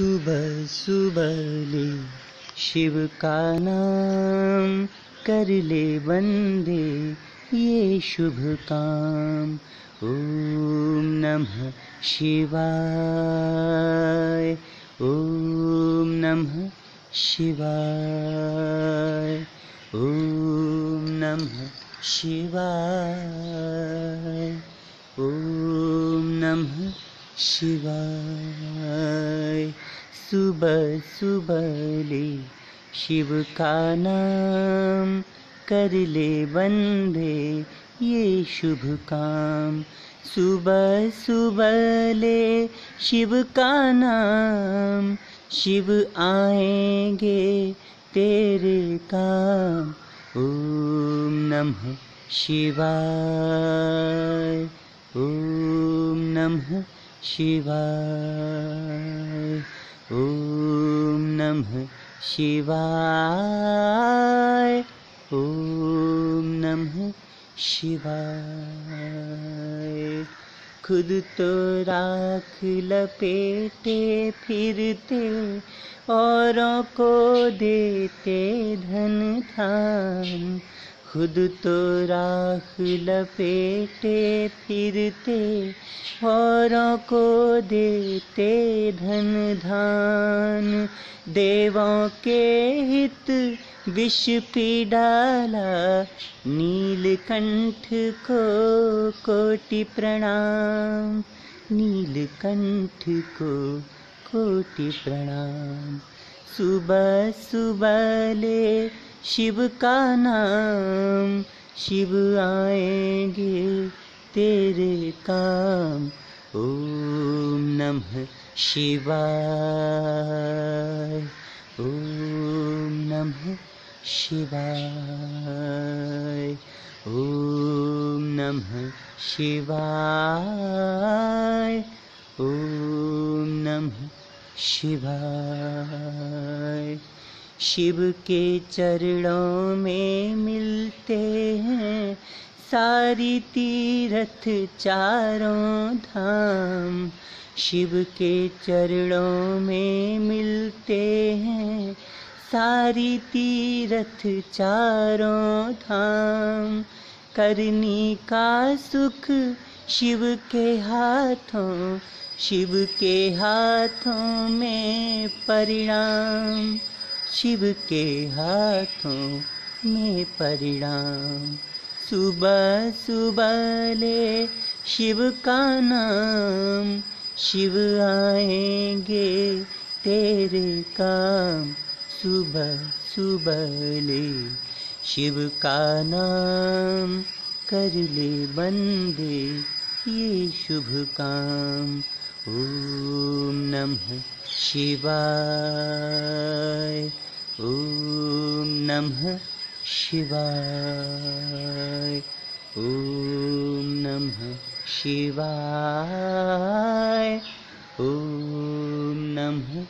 सुबह सुबह ले शिव का नाम कर ले बंदे ये शुभ काम। ओम नमः शिवाय, ओम नमः शिवाय, ओम नमः शिवाय, ओम नमः शिवाय। सुबह सुबह ले शिव का नाम कर ले बंदे ये शुभ काम। सुबह सुबह ले शिव का नाम, शिव आएँगे तेरे काम। ओम नमः शिवाय, ओम नमः शिवाय। ॐ नमः शिवाय। ॐ नमः शिवाय। खुद तो राख लपेटे, फिरते, औरों को देते धन धाम खुद तो राख लपेटे फिरते, औरों को देते धन धान। देवों के हित विष पी डाला, नीलकंठ को कोटि प्रणाम। नीलकंठ को कोटि प्रणाम। सुबह सुबह ले शिव का नाम। शिव आएँगे तेरे काम। ओम नमः शिवाय। ओम नमः शिवाय। ओम नमः शिवाय। ओम नमः शिवाय। शिव के चरणों में मिलते हैं सारी तीरथ चारों धाम। शिव के चरणों में मिलते हैं सारी तीरथ चारों धाम। करनी का सुख शिव के हाथों शिव के हाथों में परिणाम, शिव के हाथों में परिणाम। सुबह सुबह ले शिव का नाम, शिव आएँगे तेरे काम। सुबह सुबह ले शिव का नाम, कर ले बंदे ये शुभ काम। ओम नमः शिवाय। ओम नमः शिवाय। ओम नमः शिवाय। ओम नमः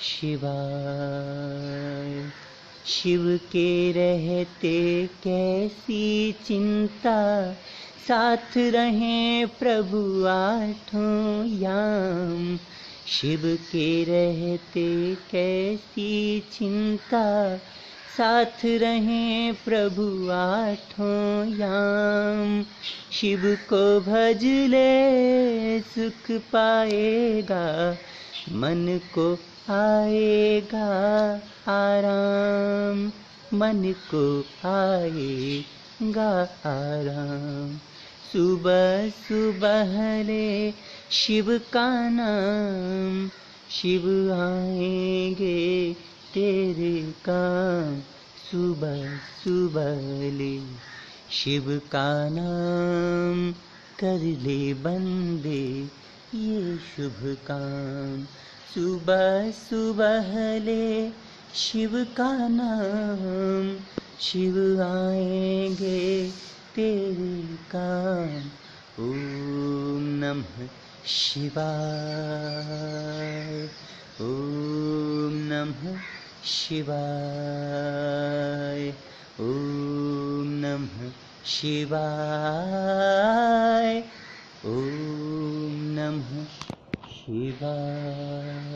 शिवाय। शिव के रहते कैसी चिंता साथ रहें प्रभु आठों याम। शिव के रहते कैसी चिंता। साथ रहें प्रभु आठों याम। शिव को भज ले, सुख पाएगा, मन को आएगा आराम। मन को आएगा आराम सुबह सुबह ले शिव का नाम। शिव आएँगे तेरे काम। सुबह सुबह ले शिव का नाम। कर ले बंदे ये शुभ काम। सुबह सुबह ले शिव का नाम। शिव आएँगे तेरे काम। ओम नमः शिवाय। ओम नमः शिवाय। ओम नमः शिवाय। ओम नमः शिवाय।